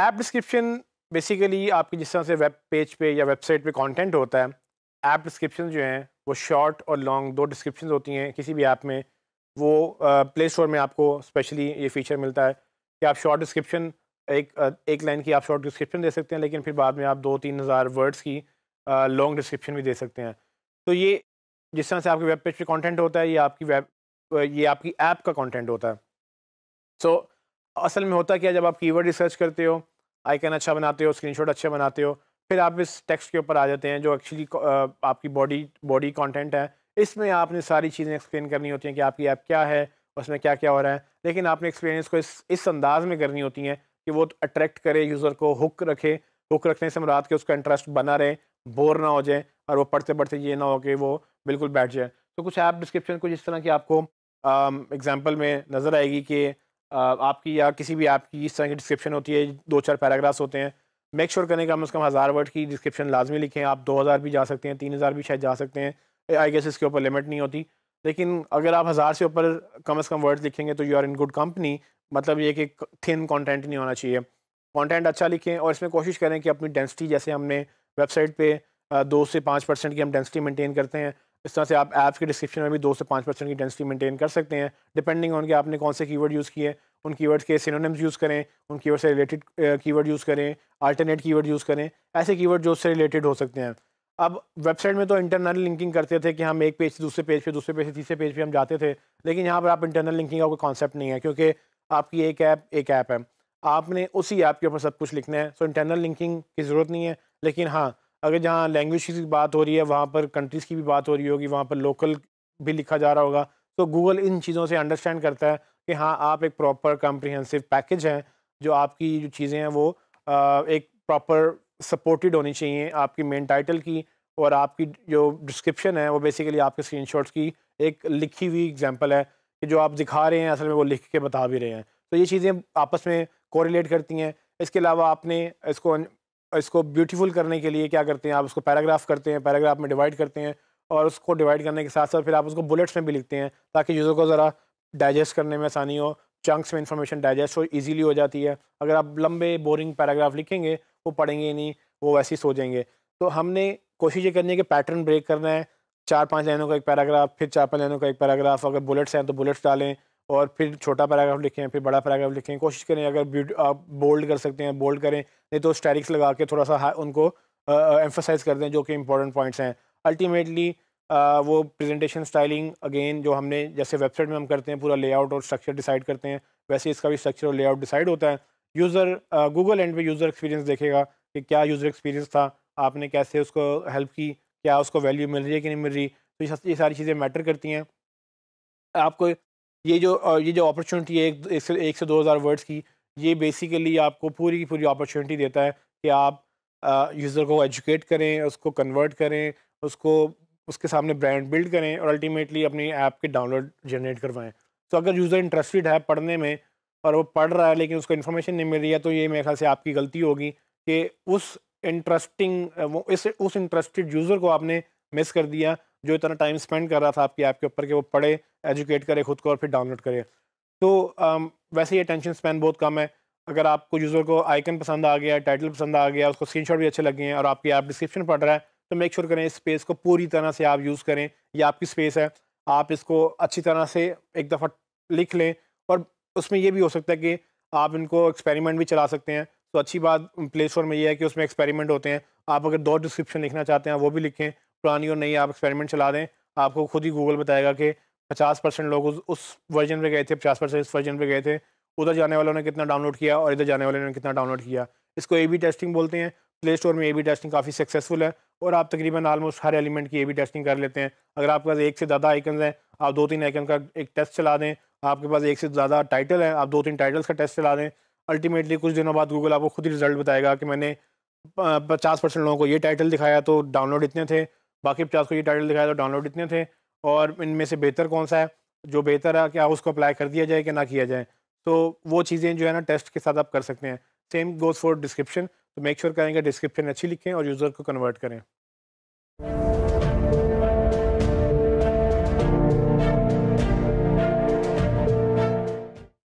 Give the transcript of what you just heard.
App description basically आपकी जिस तरह से वेब पेज पे या वेबसाइट पे कंटेंट होता है ऐप डिस्क्रिप्शन जो हैं वो शॉर्ट और लॉन्ग दो डिस्क्रिप्शन होती हैं किसी भी ऐप में। वो प्ले स्टोर में आपको स्पेशली ये फीचर मिलता है कि आप शॉर्ट डिस्क्रिप्शन एक एक लाइन की आप शॉर्ट डिस्क्रिप्शन दे सकते हैं लेकिन फिर बाद में आप दो तीन हज़ार वर्ड्स की लॉन्ग डिस्क्रिप्शन भी दे सकते हैं। तो ये जिस तरह से आपके वेब पेज पे कंटेंट होता है ये आपकी वेब ये आपकी ऐप का कंटेंट होता है। सो so, असल में होता क्या जब आप कीवर्ड रिसर्च करते हो आइकन अच्छा बनाते हो, स्क्रीनशॉट अच्छे बनाते हो, फिर आप इस टेक्स्ट के ऊपर आ जाते हैं जो एक्चुअली आपकी बॉडी बॉडी कंटेंट है। इसमें आपने सारी चीज़ें एक्सप्लेन करनी होती हैं कि आपकी ऐप क्या है, उसमें क्या क्या हो रहा है, लेकिन आपने एक्सपीरियंस को इस इस अंदाज में करनी होती हैं कि वो अट्रैक्ट करे यूज़र को हुक रखे। हुक रखने से मुराद के उसका इंटरेस्ट बना रहे बोर ना हो जाए और वो पढ़ते पढ़ते ये ना हो कि वो बिल्कुल बैठ जाए। तो कुछ ऐप डिस्क्रिप्शन कुछ इस तरह की आपको एग्ज़ाम्पल में नज़र आएगी कि आपकी या किसी भी ऐप की इस तरह की डिस्क्रिप्शन होती है, दो चार पैराग्राफ्स होते हैं। मेक श्योर करने का कम अज़ कम हज़ार वर्ड की डिस्क्रिप्शन लाजमी लिखें। आप दो हज़ार भी जा सकते हैं, तीन हज़ार भी शायद जा सकते हैं। आई गेस इसके ऊपर लिमिट नहीं होती। लेकिन अगर आप हज़ार से ऊपर कम अज़ कम वर्ड लिखेंगे तो you are in good company मतलब ये कि थिन कंटेंट नहीं होना चाहिए। कंटेंट अच्छा लिखें और इसमें कोशिश करें कि अपनी डेंसिटी जैसे हमने वेबसाइट पे दो से पाँच परसेंट की हम डेंसिटी मेंटेन करते हैं। इस तरह से आप ऐप्स के डिस्क्रिप्शन में भी दो से पाँच परसेंट की डेंसिटी मेंटेन कर सकते हैं डिपेंडिंग ऑन कि आपने कौन से कीवर्ड यूज़ किए, उन कीवर्ड्स के सिनोनिम्स यूज़ करें, उन कीवर्ड से रिलेटेड कीवर्ड यूज़ करें अल्टरनेट कीवर्ड यूज़ करें, ऐसे कीवर्ड जो उससे रिलेटेड हो सकते हैं। अब वेबसाइट में तो इंटरनल लिंकिंग करते थे कि हम एक पेज से दूसरे पेज पे, दूसरे पेज से तीसरे पेज पे हम जाते थे, लेकिन यहाँ पर आप इंटरनल लिंकिंग का कोई कॉन्सेप्ट नहीं है, क्योंकि आपकी एक ऐप एक ऐप है। आपने उसी ऐप के ऊपर सब कुछ लिखना है सो इंटरनल लिंकिंग की ज़रूरत नहीं है, लेकिन हाँ अगर जहाँ लैंग्वेज की बात हो रही है वहाँ पर कंट्रीज़ की भी बात हो रही होगी वहाँ पर लोकल भी लिखा जा रहा होगा। तो गूगल इन चीज़ों से अंडरस्टैंड करता है कि हाँ आप एक प्रॉपर कम्प्रीहेंसिव पैकेज हैं जो आपकी जो चीज़ें हैं वो आ, एक प्रॉपर सपोर्टेड होनी चाहिए आपकी मेन टाइटल की और आपकी जो डिस्क्रिप्शन है वो बेसिकली आपके स्क्रीनशॉट्स की एक लिखी हुई एग्ज़ाम्पल है कि जो आप दिखा रहे हैं असल में वो लिख के बता भी रहे हैं। तो ये चीज़ें आपस में कोरिलेट करती हैं। इसके अलावा आपने इसको इसको ब्यूटीफुल करने के लिए क्या करते हैं? आप उसको पैराग्राफ करते हैं पैराग्राफ में डिवाइड करते हैं और उसको डिवाइड करने के साथ साथ फिर आप उसको बुलेट्स में भी लिखते हैं ताकि यूज़र को ज़रा डाइजेस्ट करने में आसानी हो चंक्स में इंफॉर्मेशन डाइजेस्ट हो इजीली हो जाती है। अगर आप लंबे बोरिंग पैराग्राफ लिखेंगे, वो पढ़ेंगे नहीं, वो वैसे ही सो जाएँगे। तो हमने कोशिश ये करनी है कि पैटर्न ब्रेक करना है चार पाँच लाइनों का एक पैराग्राफ फिर चार पाँच लाइनों का एक पैराग्राफ अगर बुलेट्स हैं तो बुलेट्स डालें और फिर छोटा पैराग्राफ लिखें, फिर बड़ा पैराग्राफ लिखें, कोशिश करें अगर आप बोल्ड कर सकते हैं बोल्ड करें, नहीं तो स्टैरिक्स लगा के थोड़ा सा उनको एम्फोसाइज कर दें जो कि इंपॉर्टेंट पॉइंट्स हैं। अल्टीमेटली वो प्रेजेंटेशन स्टाइलिंग अगेन जो हमने, जैसे वेबसाइट में हम करते हैं, पूरा लेआउट और स्ट्रक्चर डिसाइड करते हैं, वैसे इसका भी स्ट्रक्चर और लेआउट डिसाइड होता है। यूज़र गूगल एंड पे यूज़र एक्सपीरियंस देखेगा कि क्या यूज़र एक्सपीरियंस था, आपने कैसे उसको हेल्प की, क्या उसको वैल्यू मिल रही है कि नहीं मिल रही तो ये सारी चीज़ें मैटर करती हैं। आपको ये जो ये जो अपॉर्चुनिटी है एक, एक से एक से दो हज़ार वर्ड्स की ये बेसिकली आपको पूरी की पूरी अपॉर्चुनिटी देता है कि आप यूज़र को एजुकेट करें उसको कन्वर्ट करें उसको उसके सामने ब्रांड बिल्ड करें और अल्टीमेटली अपनी ऐप के डाउनलोड जनरेट करवाएँ। तो अगर यूज़र इंटरेस्टेड है पढ़ने में और वो पढ़ रहा है लेकिन उसको इन्फॉर्मेशन नहीं मिल रही है तो ये मेरे ख्याल से आपकी गलती होगी कि उस इंटरेस्टिंग वो इस उस इंटरेस्टेड यूज़र को आपने मिस कर दिया जो इतना टाइम स्पेंड कर रहा था आपकी ऐप के ऊपर कि वो पढ़े एजुकेट करे खुद को और फिर डाउनलोड करे। तो आम, वैसे ही टेंशन स्पेन बहुत कम है। अगर आपको यूज़र को आइकन पसंद आ गया टाइटल पसंद आ गया उसको स्क्रीनशॉट भी अच्छे लगे हैं और आपकी ऐप डिस्क्रिप्शन पढ़ रहा है तो मेक श्योर करें इस स्पेस को पूरी तरह से आप यूज़ करें। ये आपकी स्पेस है। आप इसको अच्छी तरह से एक दफ़ा लिख लें और उसमें ये भी हो सकता है कि आप इनको एक्सपेरिमेंट भी चला सकते हैं। तो अच्छी बात प्ले स्टोर में ये है कि उसमें एक्सपेरिमेंट होते हैं। आप अगर दो डिस्क्रिप्शन लिखना चाहते हैं वो भी लिखें। पुरानी और नई आप एक्सपेरिमेंट चला दें। आपको खुद ही गूगल बताएगा कि पचास परसेंट लोग उस वर्जन पे गए थे, पचास परसेंट इस वर्जन पे गए थे। उधर जाने वालों ने कितना डाउनलोड किया और इधर जाने वालों ने कितना डाउनलोड किया। इसको ए बी टेस्टिंग बोलते हैं। प्ले स्टोर में ए बी टेस्टिंग काफ़ी सक्सेसफुल है और आप तकरीबन आलमोस्ट हर एलिमेंट की ए बी टेस्टिंग कर लेते हैं। अगर आपके पास एक से ज़्यादा आइकन हैं, आप दो तीन आइकन का एक टेस्ट चला दें। आपके पास एक से ज़्यादा टाइटल है, आप दो तीन टाइटल्स का टेस्ट चला दें। अल्टीमेटली कुछ दिनों बाद गूगल आपको खुद ही रिज़ल्ट बताएगा कि मैंने पचास परसेंट लोगों को ये टाइटल दिखाया तो डाउनलोड इतने थे। बाकी पचास को ये टाइटल दिखाया तो डाउनलोड इतने थे। और इनमें से बेहतर कौन सा है? जो बेहतर है, क्या उसको अप्लाई कर दिया जाए कि ना किया जाए? तो वो चीज़ें जो है ना टेस्ट के साथ आप कर सकते हैं। सेम गोज फॉर डिस्क्रिप्शन तो मेक श्योर करेंगे डिस्क्रिप्शन अच्छी लिखें और यूज़र को कन्वर्ट करें।